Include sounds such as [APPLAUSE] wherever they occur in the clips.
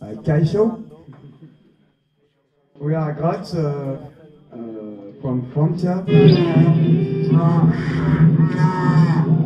Kaisho. We are Grot uh, uh, from Frontier. [LAUGHS]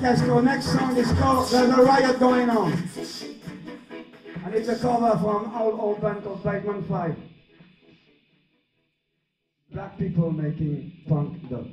Casco. Next song is called There's a Riot Going On. And it's a cover from old old band called Blackman 5. Black people making punk dub.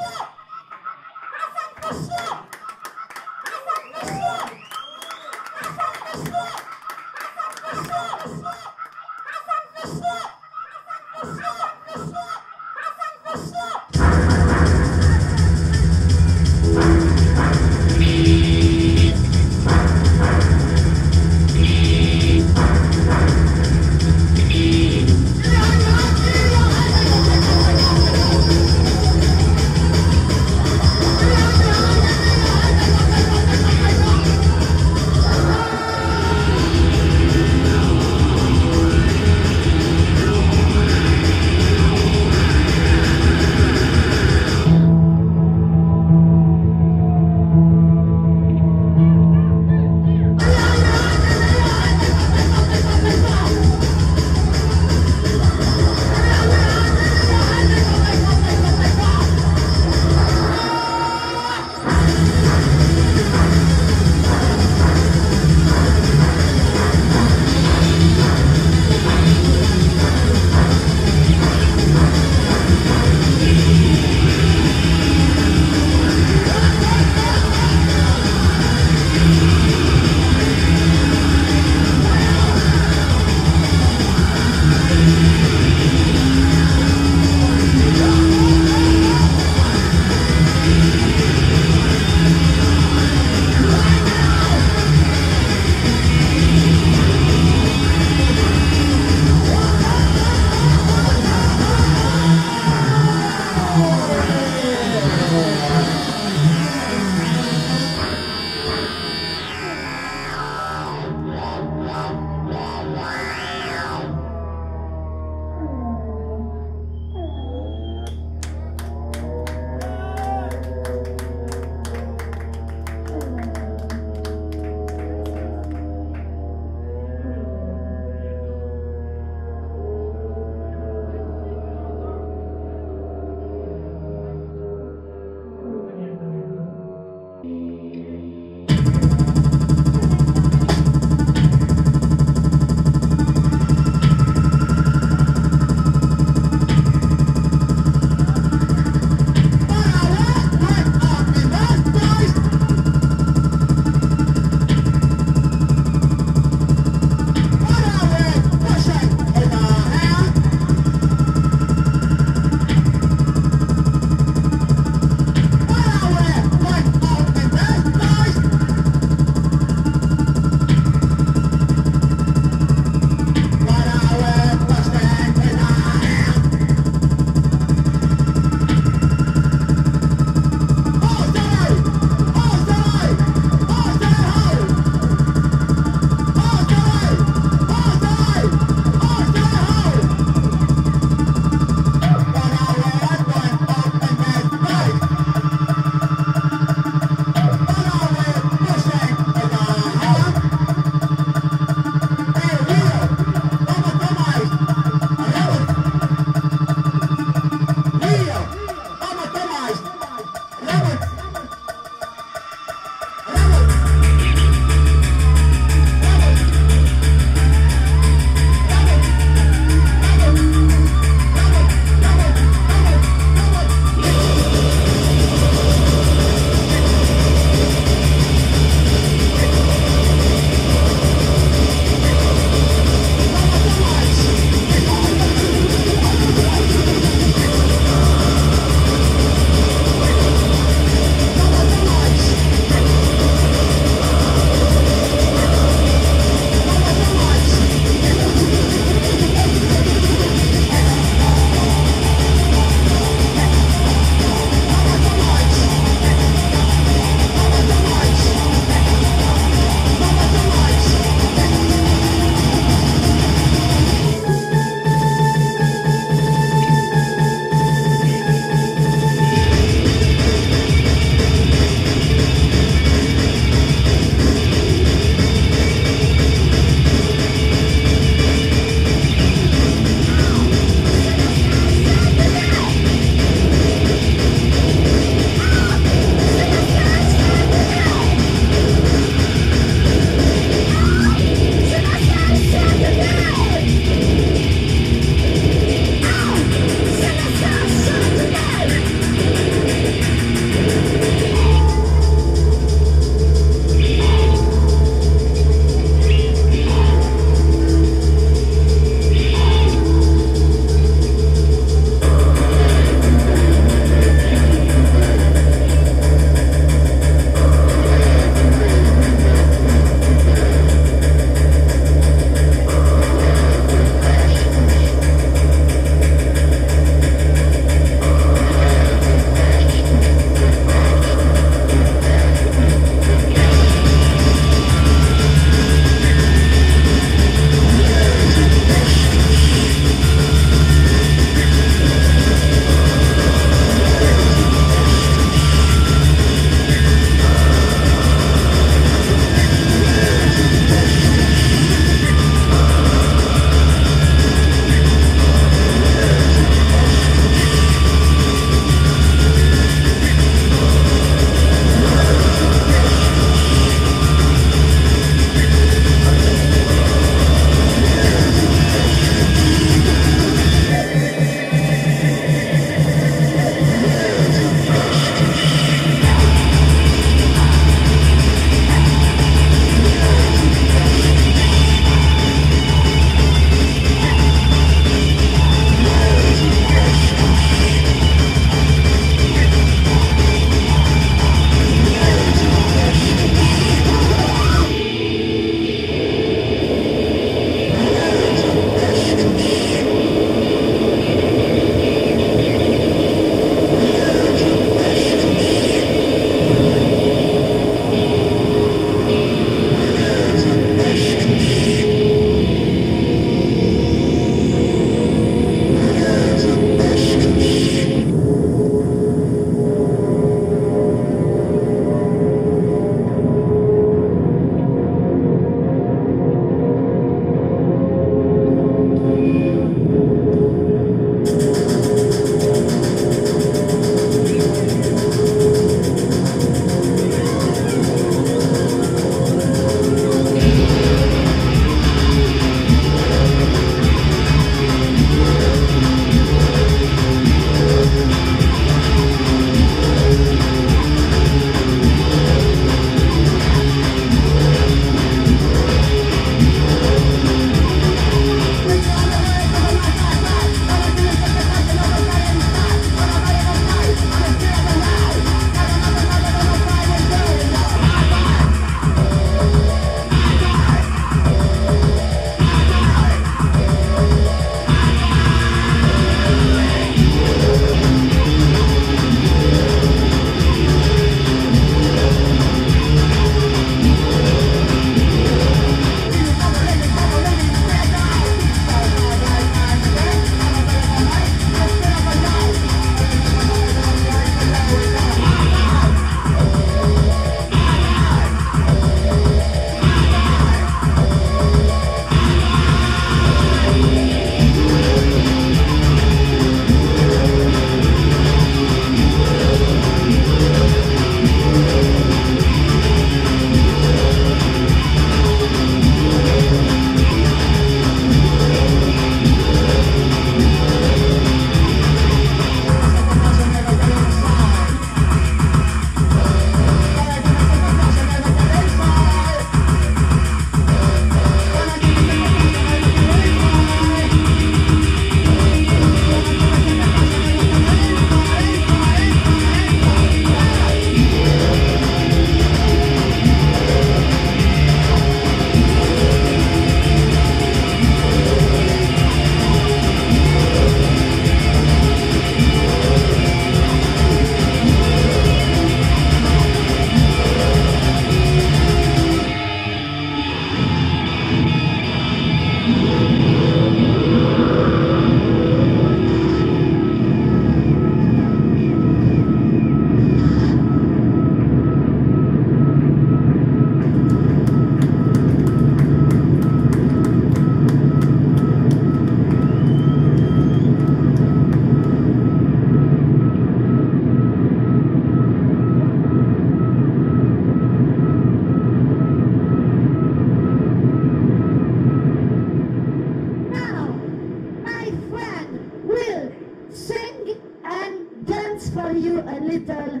for you a little,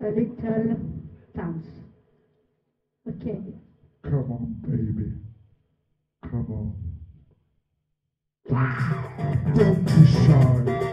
a little dance. Okay. Come on, baby. Come on. Don't be shy.